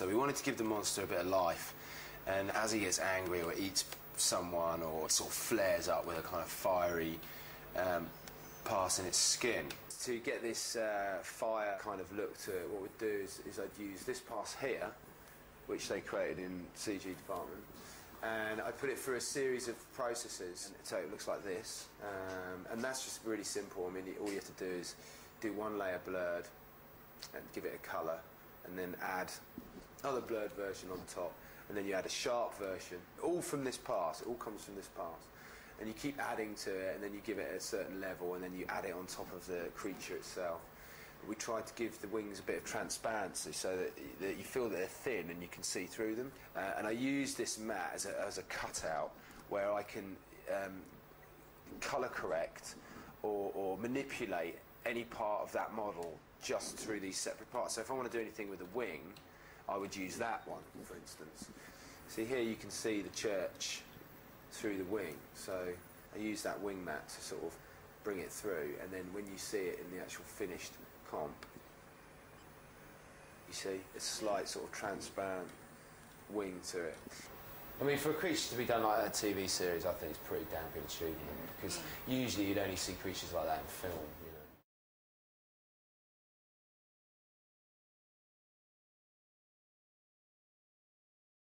So we wanted to give the monster a bit of life, and as he gets angry or eats someone or sort of flares up with a kind of fiery um, pass in its skin. To get this uh, fire kind of look to it, what we'd do is, is I'd use this pass here, which they created in CG department, and I put it through a series of processes, so it looks like this. Um, and that's just really simple. I mean, all you have to do is do one layer blurred and give it a colour, and then add another blurred version on top, and then you add a sharp version, all from this pass. It all comes from this pass. And you keep adding to it, and then you give it a certain level, and then you add it on top of the creature itself. We tried to give the wings a bit of transparency so that, that you feel that they're thin and you can see through them. Uh, and I use this matte as a, as a cutout where I can um, colour correct or, or manipulate any part of that model just through these separate parts. So if I want to do anything with a wing, I would use that one, for instance. See here you can see the church through the wing. So I use that wing matte to sort of bring it through, and then when you see it in the actual finished comp, you see a slight sort of transparent wing to it. I mean, for a creature to be done like that TV series, I think it's pretty damn good achievement because usually you'd only see creatures like that in film. You know?